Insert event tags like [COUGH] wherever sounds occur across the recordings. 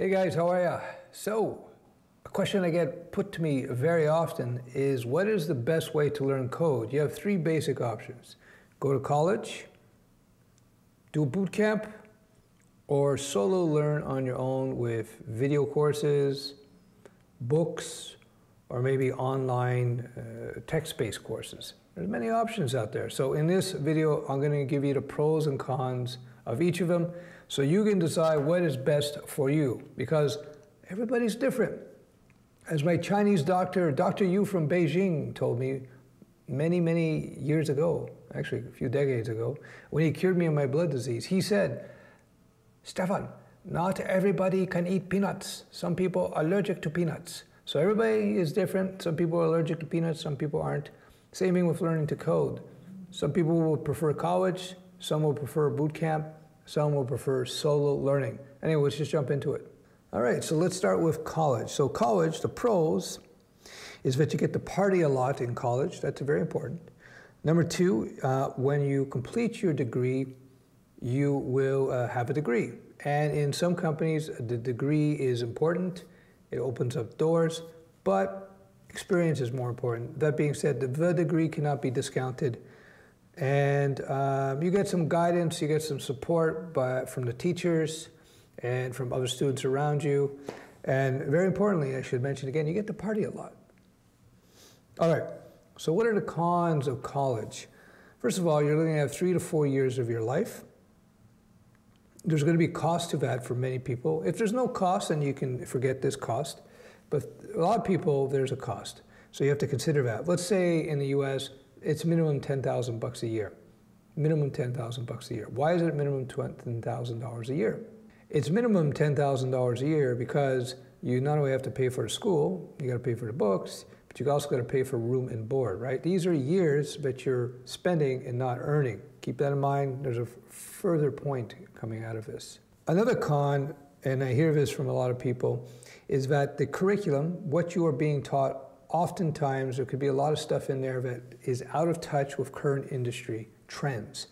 Hey guys, how are ya? So, a question I get put to me very often is what is the best way to learn code? You have three basic options go to college, do a boot camp, or solo learn on your own with video courses, books, or maybe online uh, text-based courses. There's many options out there. So in this video, I'm going to give you the pros and cons of each of them so you can decide what is best for you because everybody's different. As my Chinese doctor, Dr. Yu from Beijing told me many, many years ago, actually a few decades ago, when he cured me of my blood disease, he said, Stefan, not everybody can eat peanuts. Some people are allergic to peanuts. So everybody is different. Some people are allergic to peanuts, some people aren't. Same thing with learning to code. Some people will prefer college, some will prefer boot camp, some will prefer solo learning. Anyway, let's just jump into it. All right, so let's start with college. So college, the pros is that you get to party a lot in college. That's very important. Number two, uh, when you complete your degree, you will uh, have a degree. And in some companies, the degree is important it opens up doors, but experience is more important. That being said, the degree cannot be discounted. And um, you get some guidance, you get some support by, from the teachers and from other students around you. And very importantly, I should mention again, you get to party a lot. All right, so what are the cons of college? First of all, you're looking at three to four years of your life there's going to be cost to that for many people. If there's no cost, then you can forget this cost. But a lot of people, there's a cost. So you have to consider that. Let's say in the U.S., it's minimum 10,000 bucks a year. Minimum 10,000 bucks a year. Why is it minimum $10,000 a year? It's minimum $10,000 a year because you not only have to pay for the school, you got to pay for the books, but you also got to pay for room and board, right? These are years that you're spending and not earning. Keep that in mind. There's a further point coming out of this. Another con, and I hear this from a lot of people, is that the curriculum, what you are being taught, oftentimes there could be a lot of stuff in there that is out of touch with current industry trends.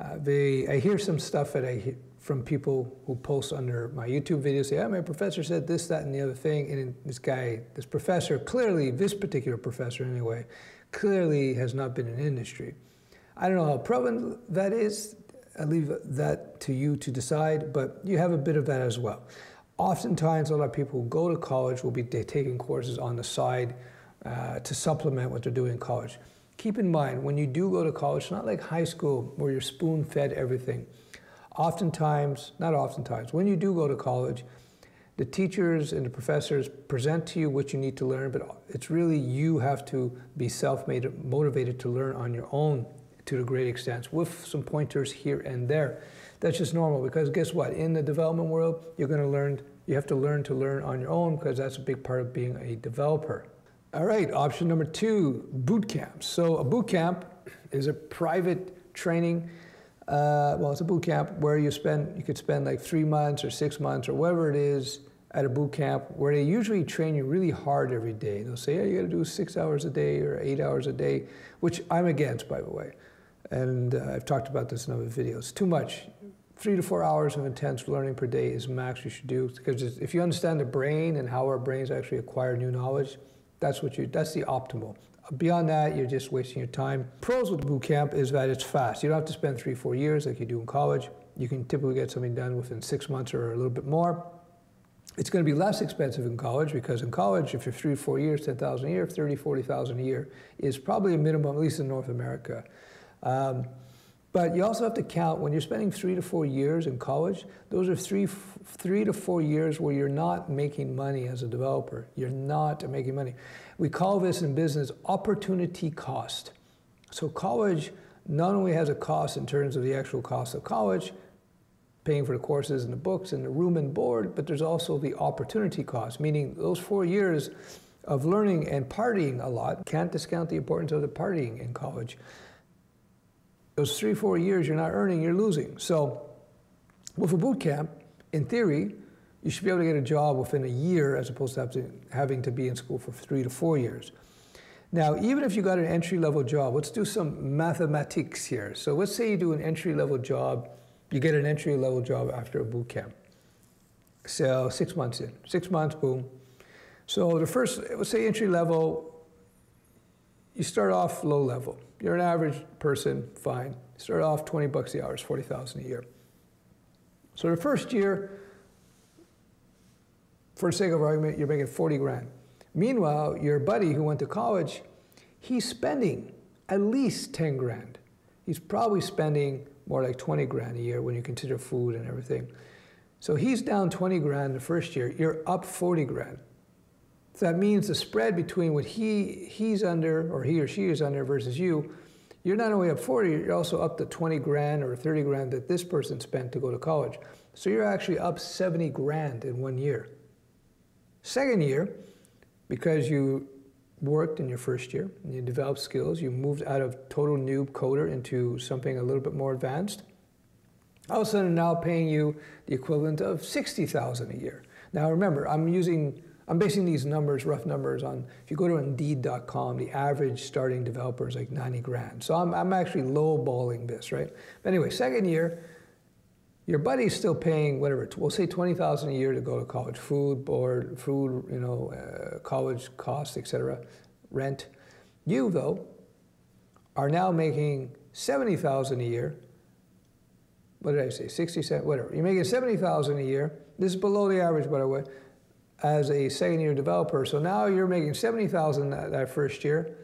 Uh, they, I hear some stuff that I hear from people who post under my YouTube videos, say, yeah, my professor said this, that, and the other thing, and this guy, this professor, clearly, this particular professor anyway, clearly has not been in industry. I don't know how prevalent that is. I leave that to you to decide, but you have a bit of that as well. Oftentimes, a lot of people who go to college will be taking courses on the side uh, to supplement what they're doing in college. Keep in mind, when you do go to college, it's not like high school where you're spoon fed everything. Oftentimes, not oftentimes, when you do go to college, the teachers and the professors present to you what you need to learn, but it's really you have to be self motivated to learn on your own to a great extent with some pointers here and there. That's just normal because guess what? In the development world, you're going to learn, you have to learn to learn on your own because that's a big part of being a developer. All right, option number two, boot camps. So a boot camp is a private training. Uh, well, it's a boot camp where you spend, you could spend like three months or six months or whatever it is at a boot camp where they usually train you really hard every day. They'll say, yeah, you got to do six hours a day or eight hours a day, which I'm against, by the way and uh, I've talked about this in other videos. Too much. Three to four hours of intense learning per day is max you should do because if you understand the brain and how our brains actually acquire new knowledge, that's what you. That's the optimal. Beyond that, you're just wasting your time. Pros with boot camp is that it's fast. You don't have to spend three, four years like you do in college. You can typically get something done within six months or a little bit more. It's going to be less expensive in college because in college, if you're three, four years, 10,000 a year, 30, 40,000 a year is probably a minimum, at least in North America. Um, but you also have to count when you're spending three to four years in college, those are three, three to four years where you're not making money as a developer. You're not making money. We call this in business opportunity cost. So college not only has a cost in terms of the actual cost of college, paying for the courses and the books and the room and board, but there's also the opportunity cost, meaning those four years of learning and partying a lot. Can't discount the importance of the partying in college those three, four years you're not earning, you're losing. So with a boot camp, in theory, you should be able to get a job within a year as opposed to having to be in school for three to four years. Now, even if you got an entry level job, let's do some mathematics here. So let's say you do an entry level job, you get an entry level job after a boot camp. So six months in, six months, boom. So the first, let's say entry level, you start off low level. You're an average person, fine. Start off 20 bucks the hour, it's 40,000 a year. So the first year, for the sake of argument, you're making 40 grand. Meanwhile, your buddy who went to college, he's spending at least 10 grand. He's probably spending more like 20 grand a year when you consider food and everything. So he's down 20 grand the first year, you're up 40 grand. That means the spread between what he, he's under or he or she is under versus you, you're not only up 40, you're also up to 20 grand or 30 grand that this person spent to go to college. So you're actually up 70 grand in one year. Second year, because you worked in your first year and you developed skills, you moved out of total noob coder into something a little bit more advanced. All of a sudden now paying you the equivalent of 60,000 a year. Now remember, I'm using I'm basing these numbers, rough numbers, on if you go to Indeed.com, the average starting developer is like 90 grand. So I'm, I'm actually lowballing this, right? But anyway, second year, your buddy's still paying whatever, we'll say 20,000 a year to go to college, food, board, food, you know, uh, college costs, etc., rent. You, though, are now making 70,000 a year. What did I say? 60 cents, whatever. You're making 70,000 a year. This is below the average, by the way as a second year developer. So now you're making 70,000 that, that first year,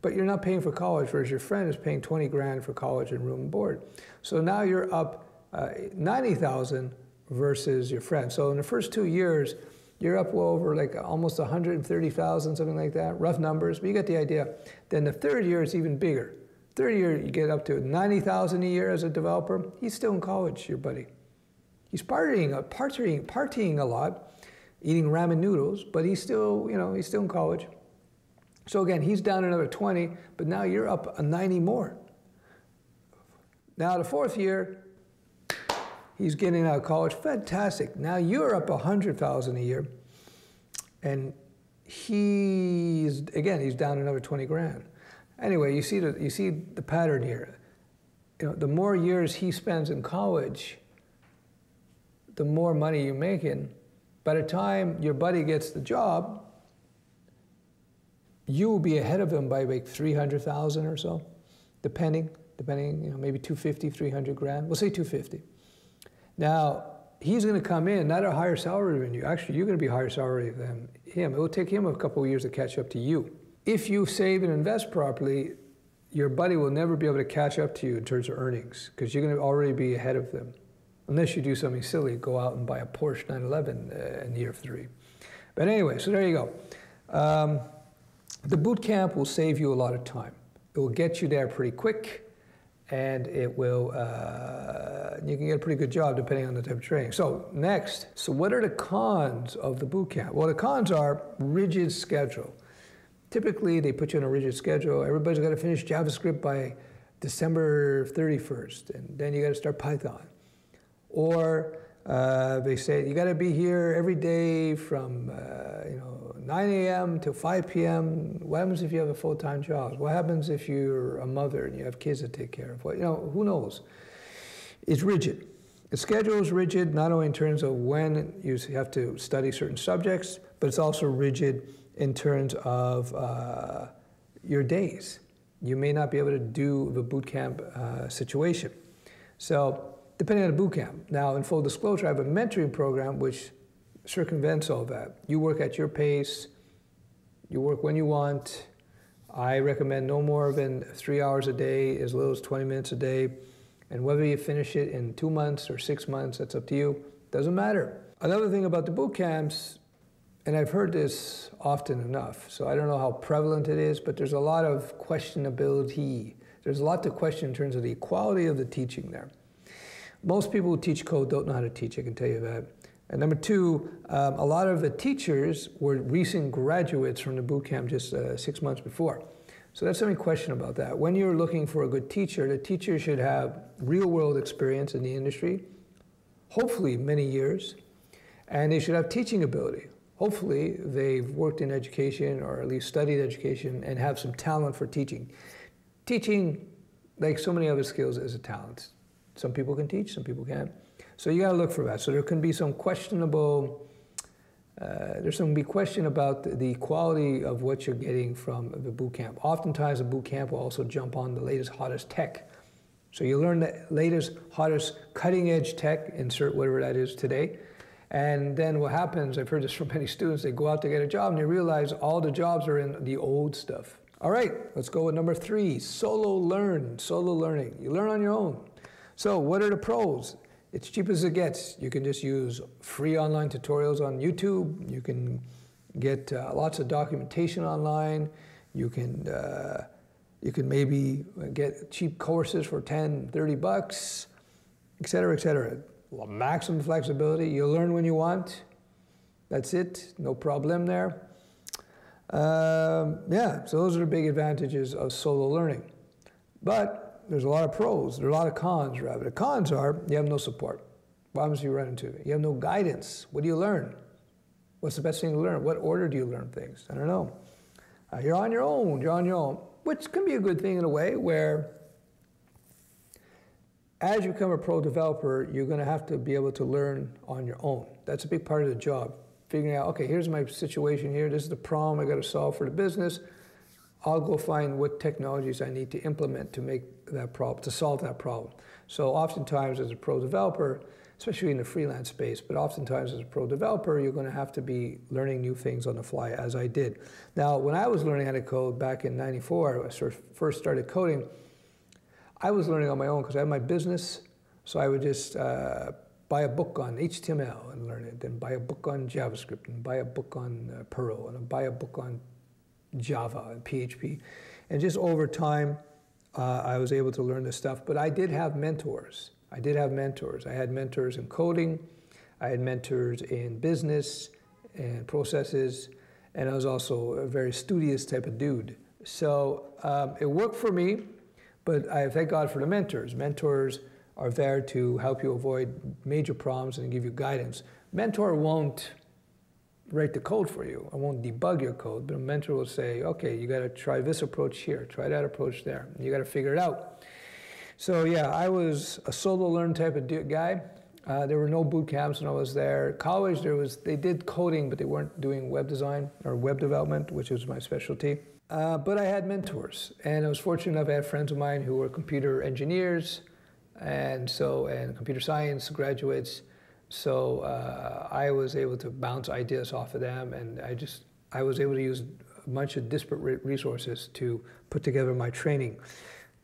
but you're not paying for college, whereas your friend is paying 20 grand for college and room and board. So now you're up uh, 90,000 versus your friend. So in the first two years, you're up well over like almost 130,000, something like that, rough numbers, but you get the idea. Then the third year is even bigger. Third year, you get up to 90,000 a year as a developer. He's still in college, your buddy. He's partying, uh, partying, partying a lot, eating ramen noodles, but he's still, you know, he's still in college. So again, he's down another 20, but now you're up a 90 more. Now the fourth year, he's getting out of college. Fantastic. Now you're up 100,000 a year. And he's, again, he's down another 20 grand. Anyway, you see the, you see the pattern here. You know, the more years he spends in college, the more money you're making, by the time your buddy gets the job, you will be ahead of him by like 300,000 or so, depending, depending, you know, maybe 250, 300 grand. We'll say 250. Now, he's going to come in not a higher salary than you. Actually, you're going to be higher salary than him. It will take him a couple of years to catch up to you. If you save and invest properly, your buddy will never be able to catch up to you in terms of earnings because you're going to already be ahead of them. Unless you do something silly, go out and buy a Porsche 911 uh, in year three. But anyway, so there you go. Um, the boot camp will save you a lot of time. It will get you there pretty quick, and it will, uh, you can get a pretty good job depending on the type of training. So next, so what are the cons of the boot camp? Well, the cons are rigid schedule. Typically, they put you on a rigid schedule. Everybody's got to finish JavaScript by December 31st, and then you got to start Python. Or uh, they say you got to be here every day from uh, you know 9 a.m. to 5 p.m. What happens if you have a full-time job? What happens if you're a mother and you have kids to take care of? What you know, who knows? It's rigid. The schedule is rigid not only in terms of when you have to study certain subjects, but it's also rigid in terms of uh, your days. You may not be able to do the boot camp uh, situation. So depending on the boot camp. Now, in full disclosure, I have a mentoring program which circumvents all that. You work at your pace, you work when you want. I recommend no more than three hours a day, as little as 20 minutes a day. And whether you finish it in two months or six months, that's up to you. Doesn't matter. Another thing about the boot camps, and I've heard this often enough, so I don't know how prevalent it is, but there's a lot of questionability. There's a lot to question in terms of the quality of the teaching there. Most people who teach code don't know how to teach, I can tell you that. And number two, um, a lot of the teachers were recent graduates from the boot camp just uh, six months before. So that's any question about that. When you're looking for a good teacher, the teacher should have real world experience in the industry, hopefully many years, and they should have teaching ability. Hopefully they've worked in education or at least studied education and have some talent for teaching. Teaching, like so many other skills, is a talent. Some people can teach, some people can't. So you got to look for that. So there can be some questionable. Uh, there's some be question about the, quality of what you're getting from the boot camp. Oftentimes, the boot camp will also jump on the latest, hottest tech. So you learn the latest, hottest, cutting edge tech, insert whatever that is today. And then what happens, I've heard this from [LAUGHS] many students, they go out to get a job and they realize all the jobs are in the old stuff. All right, let's go with number three solo learn, solo learning. You learn on your own. So, what are the pros? It's cheap as it gets. You can just use free online tutorials on YouTube. You can get uh, lots of documentation online. You can, uh, you can maybe get cheap courses for 10, 30 bucks, et cetera, et cetera. Maximum flexibility. You learn when you want. That's it. No problem there. Um, yeah, so those are the big advantages of solo learning. But there's a lot of pros, there are a lot of cons, rather. The cons are you have no support. If you run into? You have no guidance. What do you learn? What's the best thing to learn? What order do you learn things? I don't know. Uh, you're on your own, you're on your own, which can be a good thing in a way where as you become a pro developer, you're going to have to be able to learn on your own. That's a big part of the job figuring out, okay, here's my situation here. This is the problem I got to solve for the business. I'll go find what technologies I need to implement to make that problem, to solve that problem. So oftentimes as a pro developer, especially in the freelance space, but oftentimes as a pro developer, you're going to have to be learning new things on the fly, as I did. Now, when I was learning how to code back in 94, I first started coding, I was learning on my own because I had my business. So I would just uh, buy a book on HTML and learn it, then buy a book on JavaScript, and buy a book on uh, Perl, and buy a book on Java and PHP. And just over time, uh, I was able to learn this stuff. But I did have mentors. I did have mentors. I had mentors in coding, I had mentors in business and processes, and I was also a very studious type of dude. So um, it worked for me, but I thank God for the mentors. Mentors are there to help you avoid major problems and give you guidance. Mentor won't write the code for you. I won't debug your code, but a mentor will say, okay, you got to try this approach here, try that approach there. You got to figure it out. So yeah, I was a solo learn type of guy. Uh, there were no boot camps when I was there. College, there was they did coding, but they weren't doing web design or web development, which was my specialty. Uh, but I had mentors, and I was fortunate enough. I had friends of mine who were computer engineers, and so and computer science graduates. So uh, I was able to bounce ideas off of them, and I just I was able to use a bunch of disparate resources to put together my training.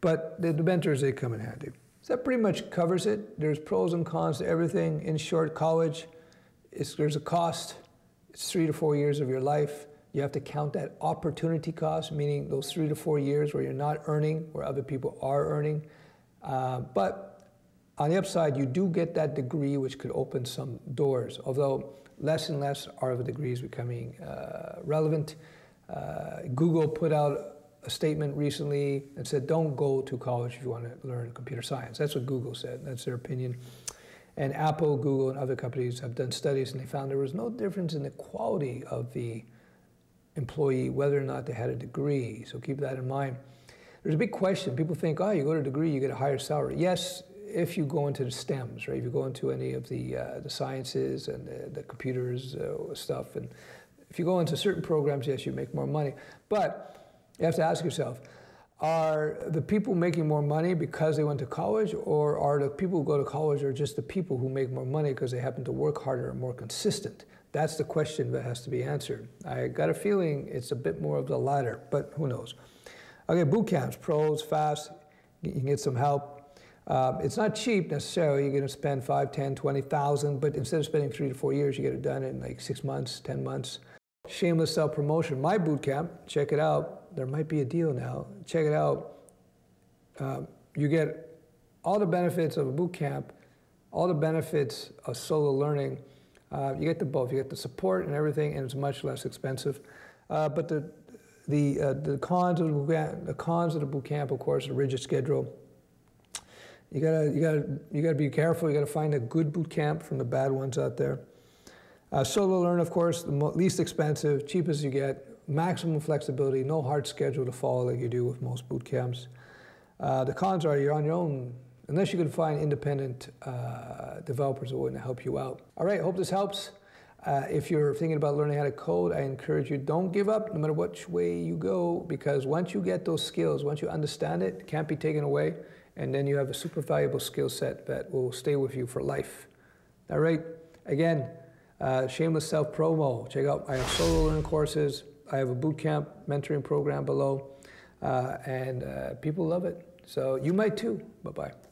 But the, mentors they come in handy. So that pretty much covers it. There's pros and cons to everything. In short, college, there's a cost. It's three to four years of your life. You have to count that opportunity cost, meaning those three to four years where you're not earning, where other people are earning. Uh, but on the upside, you do get that degree, which could open some doors, although less and less are the degrees becoming uh, relevant. Uh, Google put out a statement recently and said, don't go to college if you want to learn computer science. That's what Google said. That's their opinion. And Apple, Google, and other companies have done studies and they found there was no difference in the quality of the employee, whether or not they had a degree. So keep that in mind. There's a big question. People think, oh, you go to a degree, you get a higher salary. Yes, if you go into the STEMs, right? If you go into any of the uh, the sciences and the, the computers uh, stuff, and if you go into certain programs, yes, you make more money. But you have to ask yourself, are the people making more money because they went to college, or are the people who go to college are just the people who make more money because they happen to work harder and more consistent? That's the question that has to be answered. I got a feeling it's a bit more of the latter, but who knows? Okay, boot camps, pros, fast, you can get some help. Uh, it's not cheap necessarily. You're going to spend five, ten, twenty thousand, but instead of spending three to four years, you get it done in like six months, ten months. Shameless self promotion. My boot camp, check it out. There might be a deal now. Check it out. Um, you get all the benefits of a boot camp, all the benefits of solo learning. Uh, you get the both. You get the support and everything, and it's much less expensive. Uh, but the the, uh, the cons of the the cons of the boot camp, of course, the rigid schedule. You gotta, you gotta, you gotta be careful. You gotta find a good boot camp from the bad ones out there. Uh, solo learn, of course, the least expensive, cheapest you get, maximum flexibility, no hard schedule to follow like you do with most boot camps. Uh, the cons are you're on your own unless you can find independent uh, developers that want to help you out. All right, hope this helps. Uh, if you're thinking about learning how to code, I encourage you don't give up no matter which way you go because once you get those skills, once you understand it, it can't be taken away, and then you have a super valuable skill set that will stay with you for life. All right, again, uh, shameless self promo. Check out I have solo learning courses. I have a bootcamp mentoring program below, uh, and uh, people love it. So you might too. Bye bye.